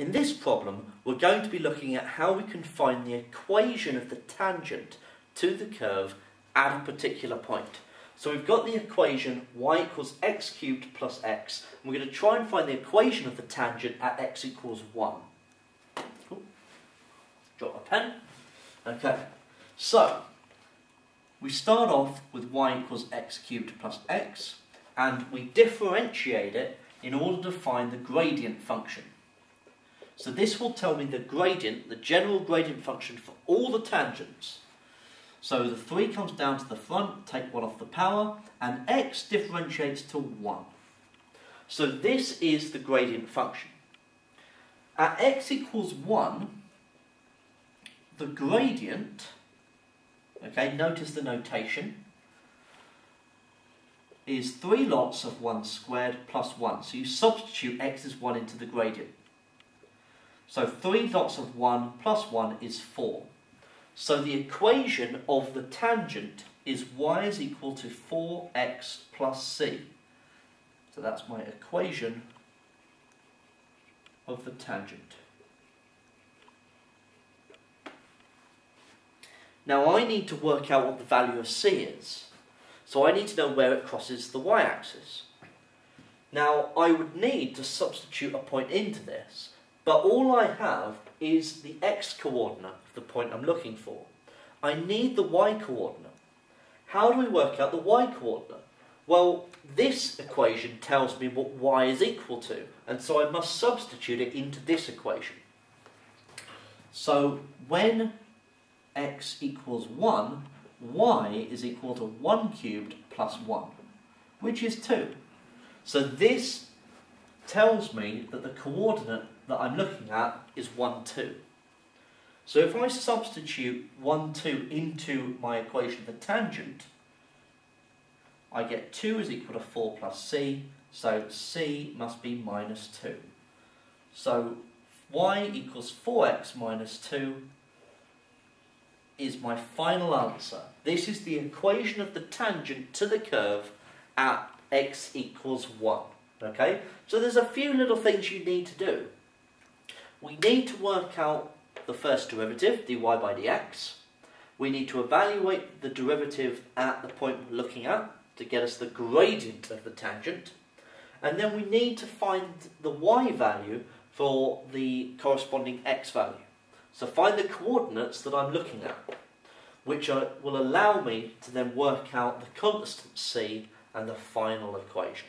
In this problem, we're going to be looking at how we can find the equation of the tangent to the curve at a particular point. So we've got the equation y equals x cubed plus x. And we're going to try and find the equation of the tangent at x equals 1. Ooh. Drop a pen. Okay, so we start off with y equals x cubed plus x, and we differentiate it in order to find the gradient function. So this will tell me the gradient, the general gradient function for all the tangents. So the 3 comes down to the front, take 1 off the power, and x differentiates to 1. So this is the gradient function. At x equals 1, the gradient Okay, notice the notation is 3 lots of 1 squared plus 1. So you substitute x is 1 into the gradient. So 3 dots of 1 plus 1 is 4. So the equation of the tangent is y is equal to 4x plus c. So that's my equation of the tangent. Now I need to work out what the value of c is. So I need to know where it crosses the y-axis. Now I would need to substitute a point into this, but all I have is the x-coordinate of the point I'm looking for. I need the y-coordinate. How do we work out the y-coordinate? Well, this equation tells me what y is equal to, and so I must substitute it into this equation. So when x equals 1, y is equal to 1 cubed plus 1, which is 2. So this tells me that the coordinate that I'm looking at is 1, 2. So if I substitute 1, 2 into my equation of the tangent, I get 2 is equal to 4 plus c, so c must be minus 2. So y equals 4x minus 2 is my final answer. This is the equation of the tangent to the curve at x equals 1. Okay? So there's a few little things you need to do. We need to work out the first derivative, dy by dx. We need to evaluate the derivative at the point we're looking at to get us the gradient of the tangent. And then we need to find the y value for the corresponding x value. So find the coordinates that I'm looking at, which are, will allow me to then work out the constant c and the final equation.